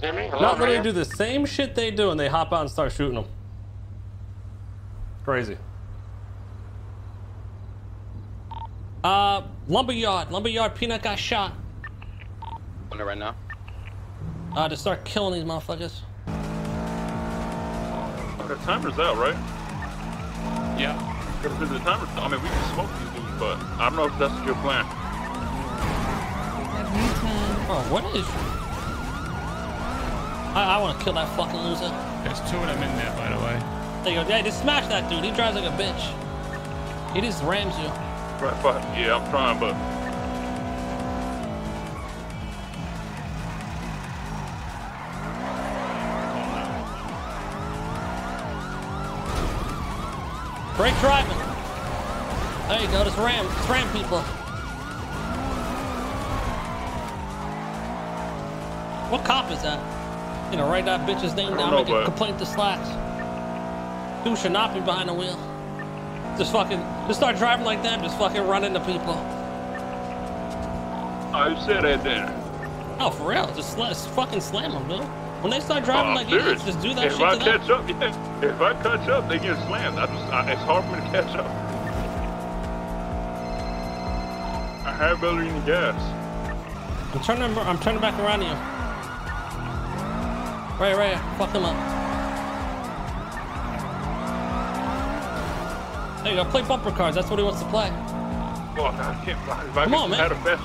Jimmy, hello, Not literally man. do the same shit they do and they hop out and start shooting them. Crazy. Uh, lumberyard, lumberyard. Peanut got shot. On it right now. Uh, to start killing these motherfuckers. The timer's out, right? Yeah. Because the timer's, I mean, we can smoke these dudes, but I don't know if that's your plan. Oh, what is? I, I want to kill that fucking loser. There's two of them in there, by the way. There you go. Yeah, just smash that dude. He drives like a bitch. He just rams you. Right, fuck. Yeah, I'm trying, but Break driving. There you go. Just ram, just ram people. What cop is that? You know, write that bitch's name down, know, make a complaint to slats. Dude should not be behind the wheel. Just fucking, just start driving like that, just fucking run into people. I said that then. Oh, for real? Just, sla- just fucking slam them, dude. When they start driving Oh, like idiots, just do that if shit I to them. catch up, yeah. If I catch up, they get slammed. I just, I, it's hard for me to catch up. I have better any gas. I'm turning, I'm turning back around to you. Right, right, fuck him up. There you go, play bumper cars. That's what he wants to play. Fuck, I can't. If I Come on, man. faster.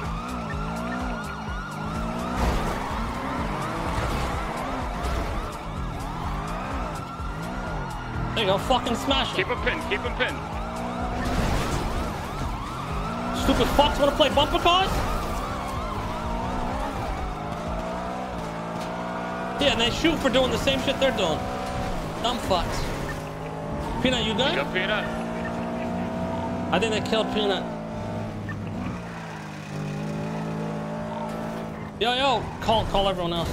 There you go, fucking smash him. Keep him pinned. Keep him pinned. Stupid fucks want to play bumper cars? Yeah, and they shoot for doing the same shit they're doing. Dumb fucks. Peanut, you good? Kill Peanut. I think they killed Peanut. Yo, yo, call, call everyone else.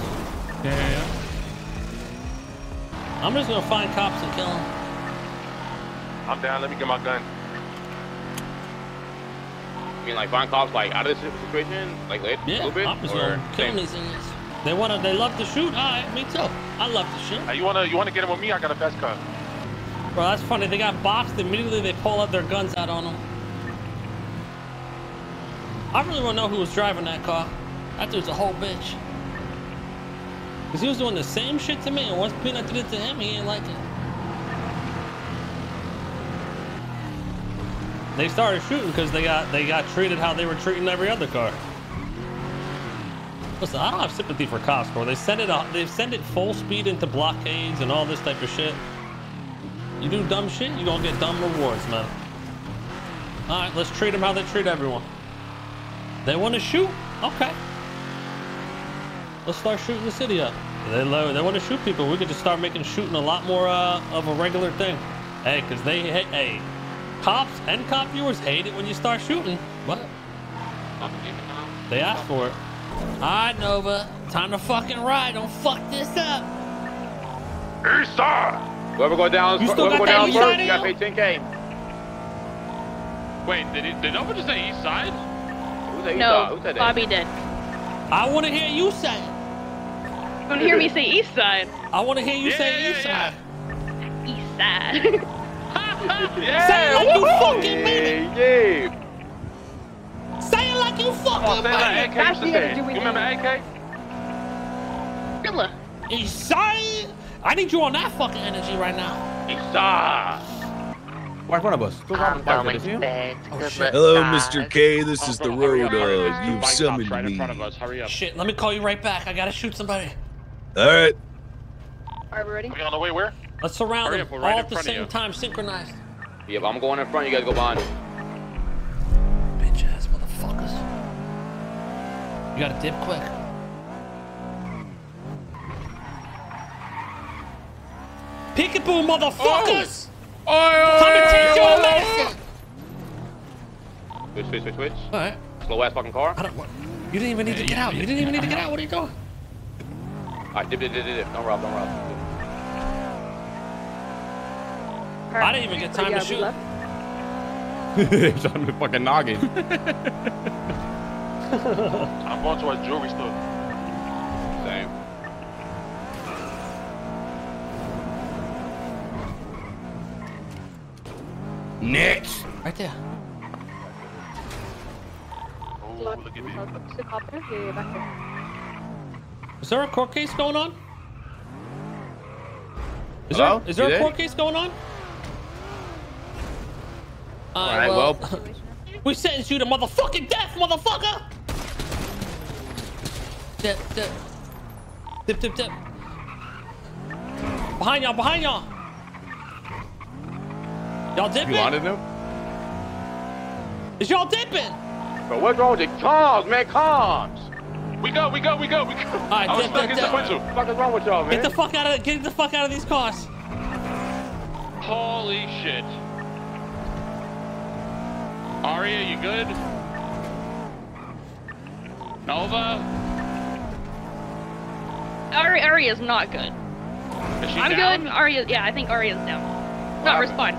Yeah, yeah, yeah. I'm just gonna find cops and kill them. I'm down. Let me get my gun. I mean, like, find cops, like, out of this situation? Like, late? a little bit? I'm just or gonna kill same? these things. They wanna, they love to shoot. Right, me too. I love to shoot. Hey, you wanna you wanna get him with me? I got a fast car. Bro, that's funny. They got boxed. Immediately they pull out their guns out on them. I really want to know who was driving that car. That dude's a whole bitch. Because he was doing the same shit to me, and once Peanut did it to him, he ain't like it. They started shooting because they got they got treated how they were treating every other car. Listen, I don't have sympathy for cops, bro. They send it out, they send it full speed into blockades and all this type of shit. You do dumb shit, you gonna get dumb rewards, man. All right, let's treat them how they treat everyone. They want to shoot? Okay. Let's start shooting the city up. They lo- they want to shoot people. We could just start making shooting a lot more uh, of a regular thing. Hey, cause they hey, cops and cop viewers hate it when you start shooting. What? They asked for it. All right, Nova, time to fucking ride. Don't fuck this up. East side. Whoever go down, You still whoever go got that down east first, you gotta pay 10K. Wait, did, he, did Nova just say east side? Who said No, Who said that? Bobby did. I want to hear you say it. You want to hear me say east side? I want to hear you Yeah, say yeah, east yeah. side. East side. Say it like you fucking mean it. Yeah, yeah. Say you Oh, fucking say like mean AK used to say. You remember AK? Gorilla. it. East. I need you on that fucking energy right now. East side. Right in front of us. Still I'm driving going back there, back to Oh, shit. Hello. Mr. K. This is the Oh, road. up. Uh, you've summoned right in me. front of us. Hurry up. Shit, let me call you right back. I gotta shoot somebody. All right. Are we ready? We on the way where? Let's surround Hurry them up, right all at the same time, synchronized. Yep, I'm going in front, you guys go behind. You gotta dip quick. Peekaboo, motherfuckers! Time to teach you a lesson! Switch, switch, switch, switch. Alright, Slow ass fucking car. I don't. What? You didn't even need to get out. You didn't even need to get out. What are you doing? Alright, dip, dip, dip, dip, dip. Don't rob, don't rob. I didn't even get time to Yeah, we shoot. He's on the fucking noggin. I'm going to a jewelry store. Same. Next! Right there. Oh, is there a court case going on? Is Hello? there, is there a court case going on? Alright, well. well. we sentenced you to motherfucking death, motherfucker! Dip, dip. Dip, dip, dip. Behind y'all, behind y'all. Y'all dipping? you wanted him? Is y'all dipping? But what's wrong with the cars, man? Cars. We go, we go, we go, we go. right, I was dip, stuck dip, in dip. sequential. What the fuck is wrong with y'all, man? Get the fuck out of get the fuck out of these cars. Holy shit. Aria, you good? Nova? Ari- Aria's not good. Is she I'm down? good. Aria, yeah, I think Aria's down. Not respond.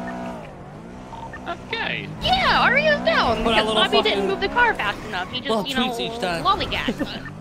Okay. Yeah, Aria's down Put because little Bobby didn't move the car fast enough. He little just, you know, tweets each lollygagged.